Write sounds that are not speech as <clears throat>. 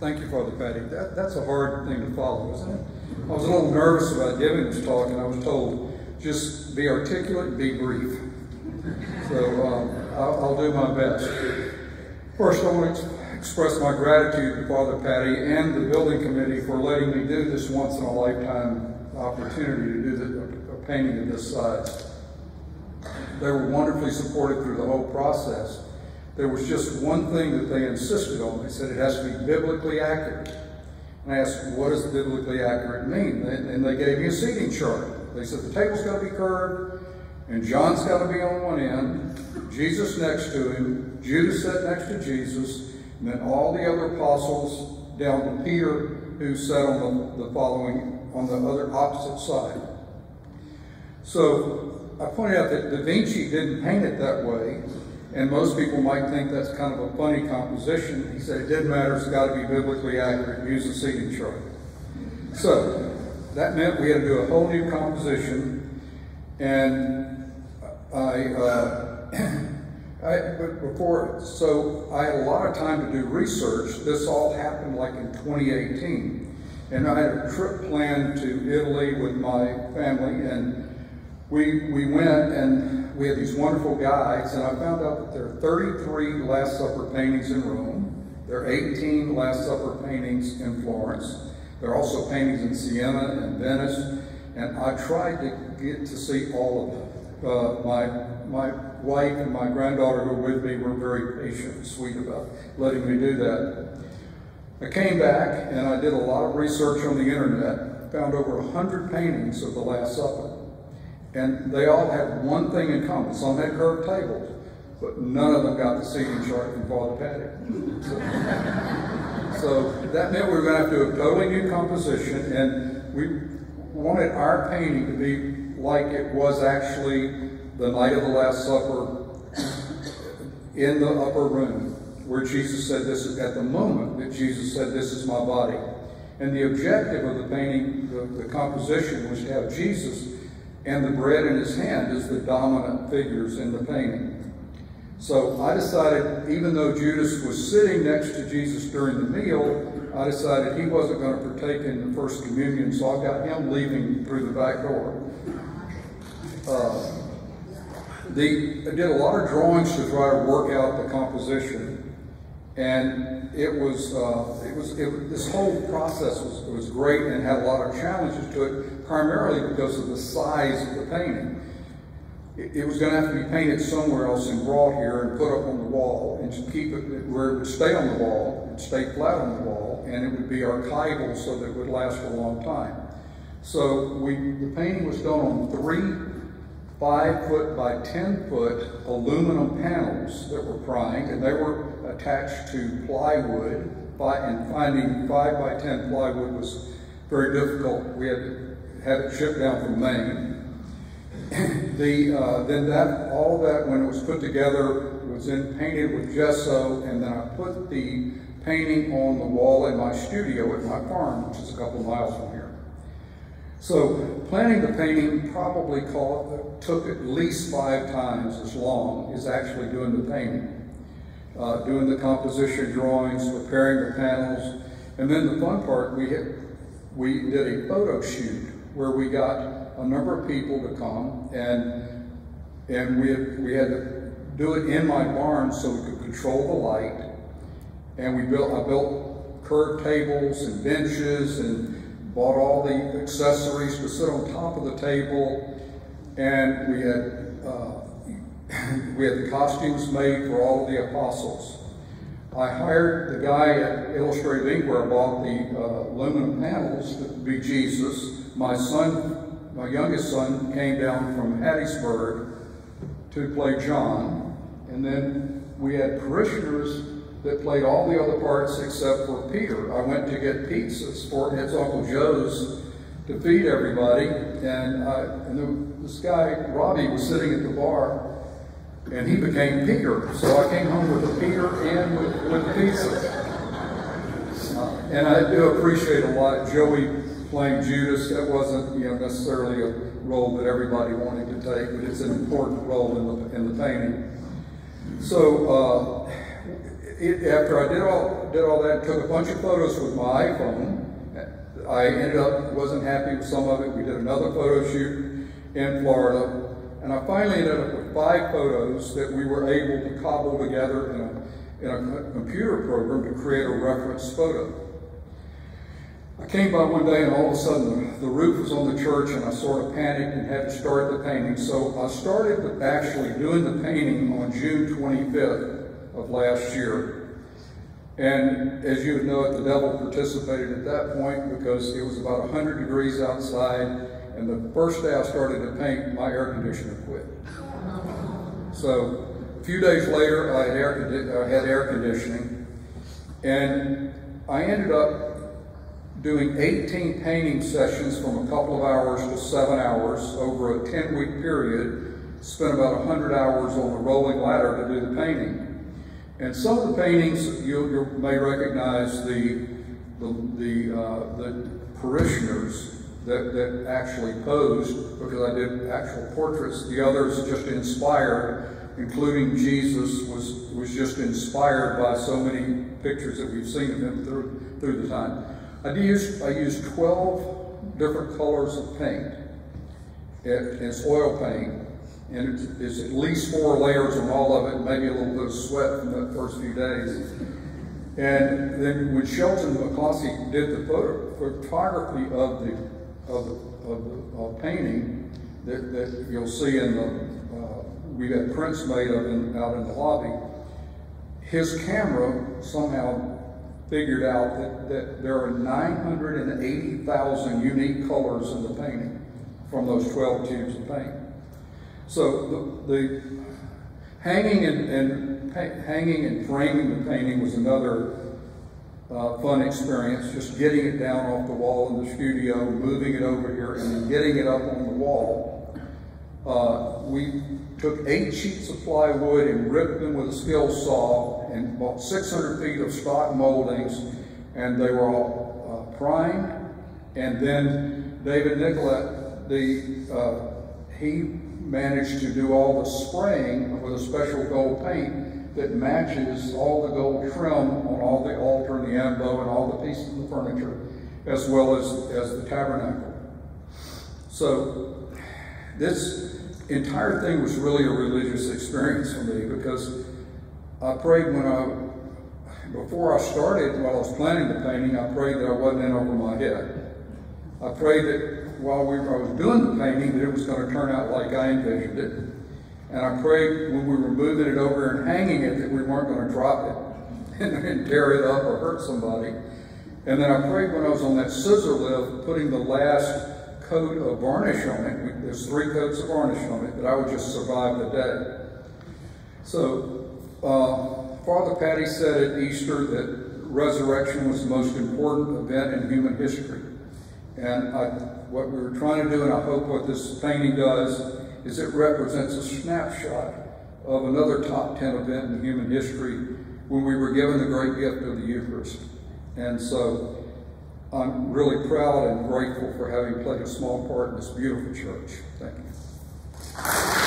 Thank you, Father Paddy. That, that's a hard thing to follow, isn't it? I was a little nervous about giving this talk, and I was told just be articulate, be brief. So um, I'll, I'll, do my best. First, I want to express my gratitude to Father Paddy and the building committee for letting me do this once in a lifetime opportunity to do the, a painting of this size. They were wonderfully supported through the whole process. There was just one thing that they insisted on. They said it has to be biblically accurate. And I asked, what does biblically accurate mean? And they gave me a seating chart. They said the table's got to be curved, and John's got to be on one end, Jesus next to him, Judas sat next to Jesus, and then all the other apostles down to Peter, who sat on the, the following, on the other opposite side. So I pointed out that Da Vinci didn't paint it that way. And most people might think that's kind of a funny composition. He said it didn't matter, it's got to be biblically accurate, use a seating chart. So that meant we had to do a whole new composition. And I, uh, <clears throat> I, but before, so I had a lot of time to do research. This all happened like in 2018. And I had a trip planned to Italy with my family, and we, we went and we had these wonderful guides, and I found out that there are 33 Last Supper paintings in Rome. There are 18 Last Supper paintings in Florence. There are also paintings in Siena and Venice, and I tried to get to see all of them. Uh, my, my wife and my granddaughter who were with me were very patient and sweet about letting me do that. I came back and I did a lot of research on the internet, found over 100 paintings of the Last Supper. And they all had one thing in common. Some had curved tables, but none of them got the seating chart from Father Paddy. So, <laughs> so that meant we were going to have to do a totally new composition, and we wanted our painting to be like it was actually the night of the Last Supper in the upper room, where Jesus said this is at the moment that Jesus said, This is my body. And the objective of the painting, the, the composition, was to have Jesus and the bread in his hand is the dominant figures in the painting. So I decided, even though Judas was sitting next to Jesus during the meal, I decided he wasn't going to partake in the First Communion, so I got him leaving through the back door. Uh, the, I did a lot of drawings to try to work out the composition, and it was, uh, it was it, this whole process was, was great and had a lot of challenges to it primarily because of the size of the painting. It, it was going to have to be painted somewhere else and brought here and put up on the wall and to keep it where it would stay on the wall and stay flat on the wall and it would be archival so that it would last for a long time. So we, the painting was done on three five foot by 10 foot aluminum panels that were primed and they were attached to plywood and finding five by 10 plywood was very difficult. We had had it shipped down from Maine. <clears throat> the, uh, then that, all that, when it was put together, was then painted with gesso, and then I put the painting on the wall in my studio at my farm, which is a couple miles from here. So planning the painting probably called, took at least five times as long as actually doing the painting. Uh, doing the composition drawings, preparing the panels, and then the fun part, we, hit, we did a photo shoot where we got a number of people to come and and we had, we had to do it in my barn so we could control the light. And we built I built curved tables and benches and bought all the accessories to sit on top of the table. And we had uh, <laughs> we had the costumes made for all the apostles. I hired the guy at Illustrated Ink where I bought the uh, aluminum panels to be Jesus my son, my youngest son, came down from Hattiesburg to play John, and then we had parishioners that played all the other parts except for Peter. I went to get pizzas for his Uncle Joe's to feed everybody, and, I, and this guy, Robbie, was sitting at the bar, and he became Peter. So I came home with a Peter and with, with pizza. And I do appreciate a lot Joey playing Judas, that wasn't you know necessarily a role that everybody wanted to take, but it's an important role in the in the painting. So uh, it, after I did all did all that, took a bunch of photos with my iPhone. I ended up wasn't happy with some of it. We did another photo shoot in Florida, and I finally ended up with five photos that we were able to cobble together in a in a computer program to create a reference photo. I came by one day and all of a sudden the, the, roof was on the church and I sort of panicked and had to start the painting. So I started actually doing the painting on June 25th of last year. And as you know the devil participated at that point because it was about 100 degrees outside. And the first day I started to paint, my air conditioner quit. So a few days later, I had air, I had air conditioning. And I ended up doing 18 painting sessions from a couple of hours to seven hours over a 10 week period, spent about 100 hours on the rolling ladder to do the painting. And some of the paintings you, you may recognize the, the, the, uh, the parishioners that, that actually posed because I did actual portraits. The others just inspired, including Jesus was, was just inspired by so many pictures that we've seen of him through, through the time. I used, I used 12 different colors of paint. It, it's oil paint, and it's, at least four layers on all of it, maybe a little bit of sweat from the first few days. And then when Shelton McCloskey did the photo, photography of the of the, of the uh, painting that, that, you'll see in the, uh, we got prints made of in, out in the lobby, his camera somehow figured out that, that there are 980,000 unique colors in the painting from those 12 tubes of paint. So the, the hanging and, and hanging and framing the painting was another uh, fun experience. Just getting it down off the wall in the studio, moving it over here, and getting it up on the wall. Uh, we took eight sheets of plywood and ripped them with a skill saw and bought 600 feet of stock moldings, and they were all uh, primed. And then David Nicolette, the uh, he managed to do all the spraying with a special gold paint that matches all the gold trim on all the altar and the ambo and all the pieces of the furniture, as well as, as the tabernacle. So this entire thing was really a religious <laughs> experience for me because I prayed when I, before I started, while I was planning the painting, I prayed that I wasn't in over my head. I prayed that while we, I was doing the painting, that it was going to turn out like I envisioned it. And I prayed when we were moving it over and hanging it that we weren't going to drop it <laughs> and tear it up or hurt somebody. And then I prayed when I was on that scissor lift, putting the last coat of varnish on it. There's three coats of varnish on it, that I would just survive the day. So, uh, Father Paddy said at Easter that resurrection was the most important event in human history. And I, what we were trying to do, and I hope what this painting does, is it represents a snapshot of another top 10 event in human history when we were given the great gift of the Eucharist. And so I'm really proud and grateful for having played a small part in this beautiful church. Thank you.